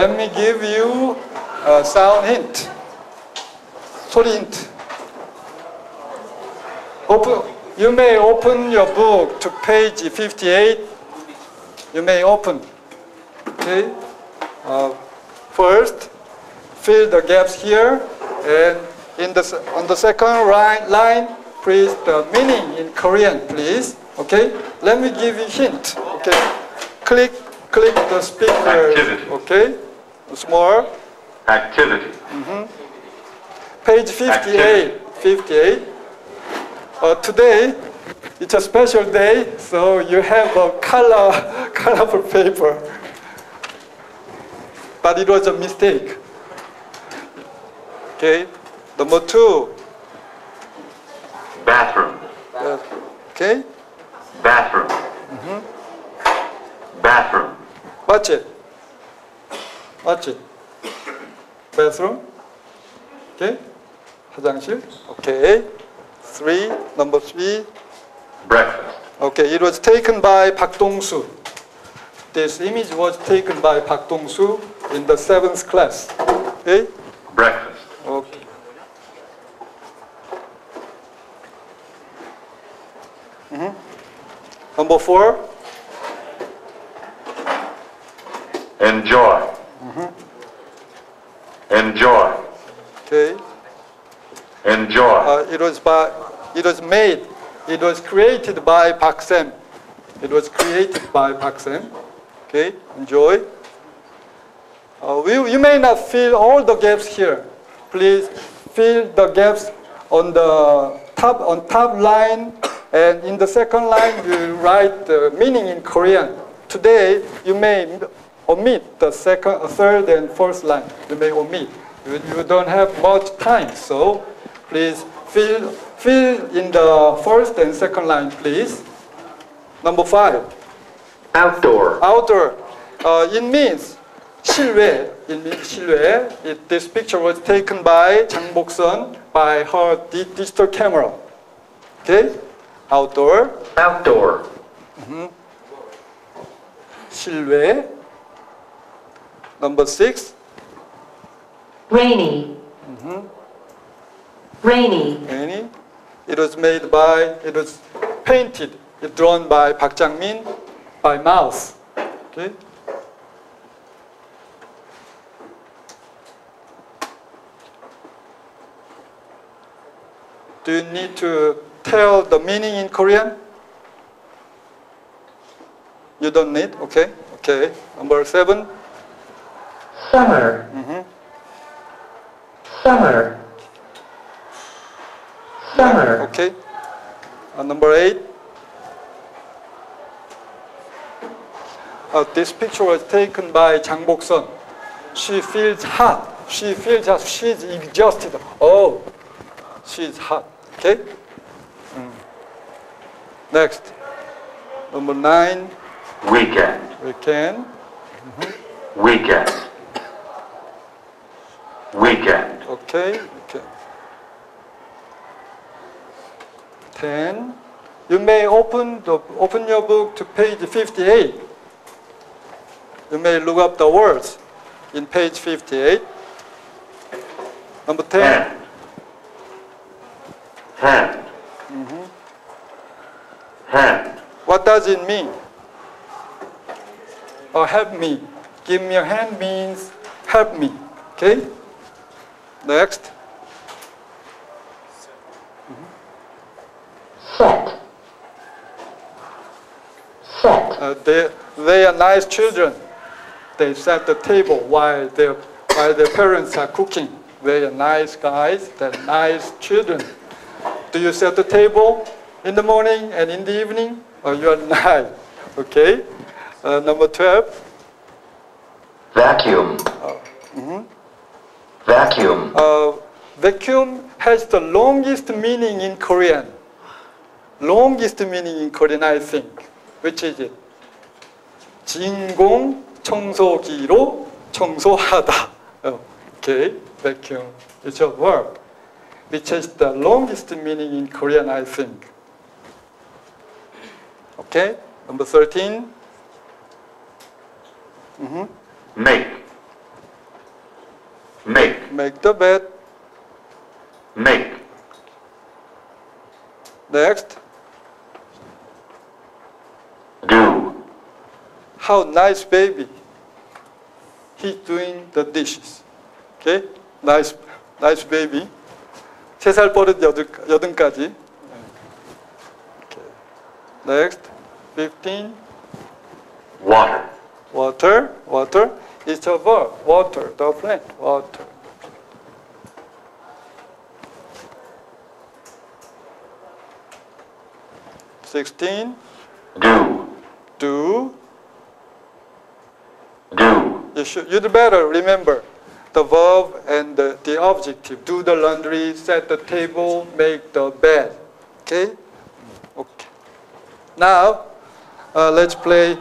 Let me give you a sound hint. Sound hint. Open, you may open your book to page 58. You may open. Okay? Uh, first, fill the gaps here. And in the, on the second line, please, the meaning in Korean, please. Okay? Let me give you hint. Okay? Click, click the speaker. Okay? Small. Activity. Page 58. 58. Uh, today, it's a special day, so you have a color, colorful paper. But it was a mistake. Okay. Number two. Bathroom. uh, okay. Bathroom. Bathroom. 맞지? 맞지? bathroom. Okay. 화장실. Okay. Three. Number three. Breakfast. Okay, it was taken by Park Dong-soo. This image was taken by Park Dong-soo in the seventh class. Okay? Breakfast. Okay. Mhm. Number four, Enjoy. Enjoy. okay. Enjoy. Uh, it was by, it was made, it was created by Park Sam. It was created by Park Sam. Okay, enjoy. Uh, we, you may not fill all the gaps here. Please fill the gaps on the top, on top line, and in the second line you write the meaning in Korean. Today you may omit the second, third, and fourth line. You may omit. You, you don't have much time, so please fill fill in the first and second line, please. Number five. Outdoor. outdoor. Uh, it means 실외. It means 실외. It, this picture was taken by Jang Bok-sun by her di- digital camera. Okay? Outdoor. Outdoor. 실외. Number six. Rainy. Mhm. Rainy. Any. It was made by, it was painted, it drawn by Park Jang-min by mouse. Okay? Do you need to tell the meaning in Korean? You don't need? Okay. Okay. Number seven. Summer. Summer. Summer. Okay. Uh, number eight. Uh, this picture was taken by Jang Bok-sun. She feels hot. She feels that she's exhausted. Oh, she's hot. Okay. Mm. Next. Number nine. Weekend. We can. Weekend. Weekend. Okay. Okay. Ten. You may open the open your book to page 58. You may look up the words in page 58. Number 10. Hand. Hand. Hand. What does it mean? Oh, help me. Give me a hand means help me. Okay? Next. Set. Set. Uh, they, they are nice children. They set the table while their, while their parents are cooking. They are nice guys. They're nice children. Do you set the table in the morning and in the evening? Or you are nice? Okay. Uh, number 12. Vacuum. Vacuum. Uh, vacuum has the longest meaning in Korean. Longest meaning in Korean, I think. Which is it? 진공 청소기로 청소하다. Oh, okay, vacuum. It's a verb. Which has the longest meaning in Korean, I think. Okay, number 13. Make. Make the bed. Make. Next. Do. How nice baby. He's doing the dishes. Okay? Nice, nice baby. 세 살 버릇 여든, 여든까지. Okay. Next. 15. Water. Water. Water. It's a verb. Water. The plant. Water. Sixteen. Do. Do. Do. You should, you'd better remember the verb and the, the objective. Do the laundry, set the table, make the bed. Okay? Okay. Now, uh, let's play